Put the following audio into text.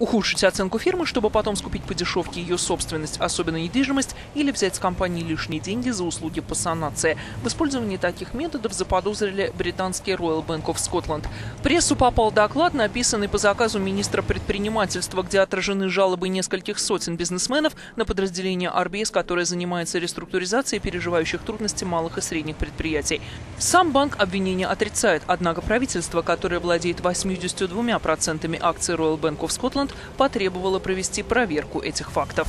Ухудшить оценку фирмы, чтобы потом скупить по дешевке ее собственность, особенно недвижимость, или взять с компании лишние деньги за услуги по санации. В использовании таких методов заподозрили британский Royal Bank of Scotland. В прессу попал доклад, написанный по заказу министра предпринимательства, где отражены жалобы нескольких сотен бизнесменов на подразделение RBS, которое занимается реструктуризацией переживающих трудности малых и средних предприятий. Сам банк обвинения отрицает, однако правительство, которое владеет 82% акций Royal Bank of Scotland, потребовало провести проверку этих фактов.